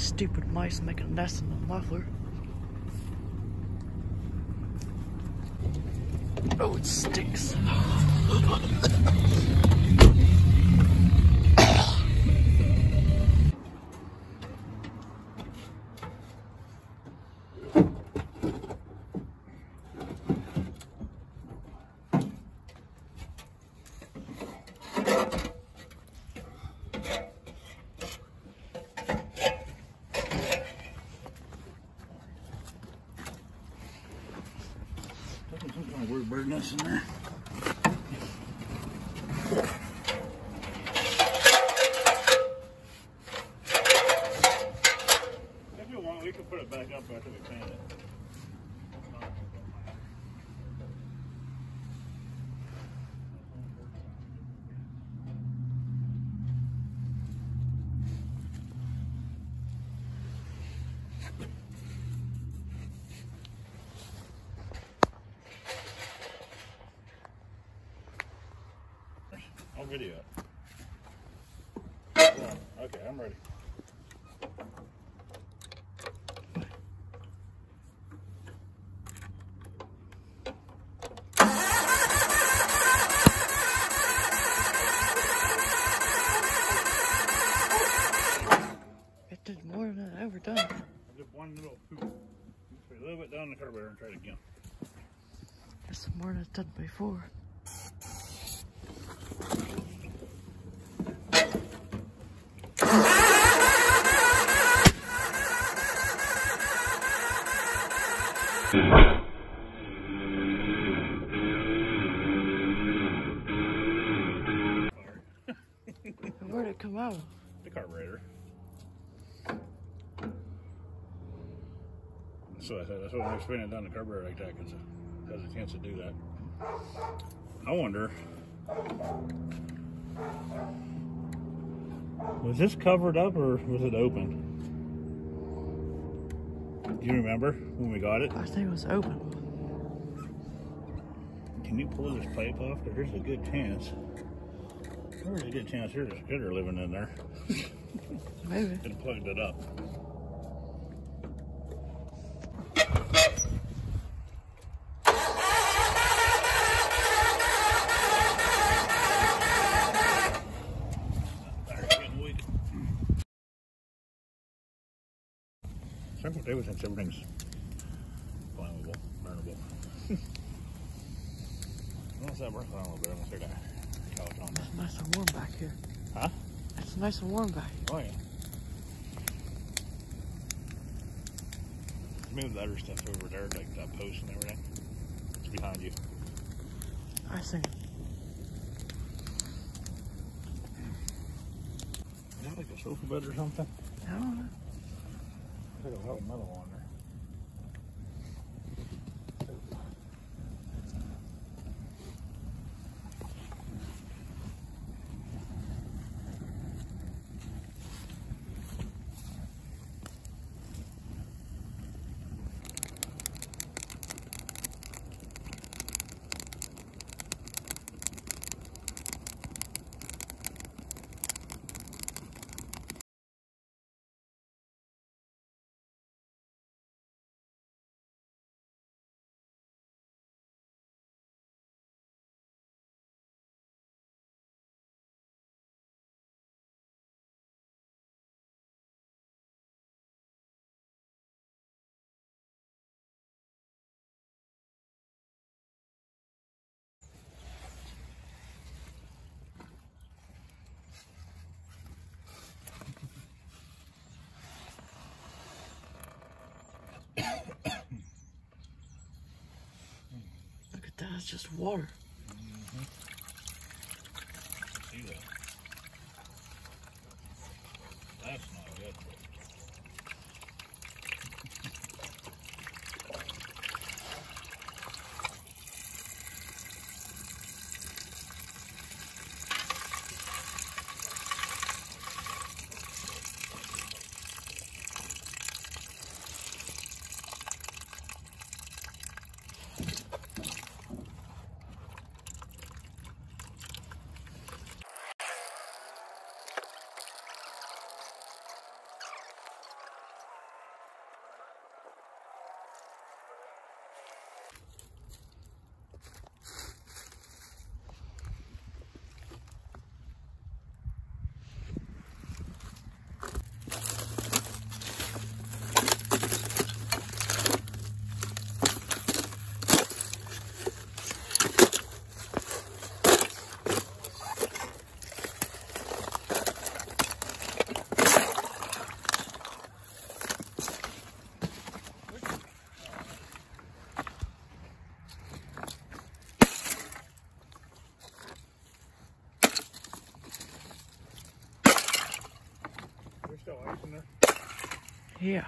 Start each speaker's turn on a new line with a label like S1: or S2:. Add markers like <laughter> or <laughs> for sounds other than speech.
S1: Stupid mice make a nest in the muffler. Oh, it stinks.
S2: Of weird bird nest in there. If you want, we can put it back up after we paint it. I'll video it. Yeah, oh, Okay, I'm ready.
S1: It did more than I ever done.
S2: I did one little poop. A little bit down the carburetor and try it again.
S1: That's more than I've done before. <laughs> Where'd it come out?
S2: The carburetor. So I said, that's what I'm spinning down the carburetor like that because it has a chance to do that. I wonder. Was this covered up or was it open? Do you remember when we got it?
S1: I think it was open.
S2: Can you pull this pipe off? There's a good chance. There's a good chance there's a critter living in there.
S1: Maybe. <laughs>
S2: and plugged it up. Circle Davis thinks everything's flammable, burnable. What's that burn a little bit? I'm gonna take that couch on there.
S1: It's nice and warm back here.
S2: Huh?
S1: It's nice and warm back here.
S2: Oh yeah. Move the other stuff over there, like that post and everything. It's behind you.
S1: I see.
S2: Is that like a sofa bed or something?
S1: I don't know.
S2: There's a of metal on there.
S1: Look at that. It's just water. Mm-hmm.
S2: See that?
S1: Yeah.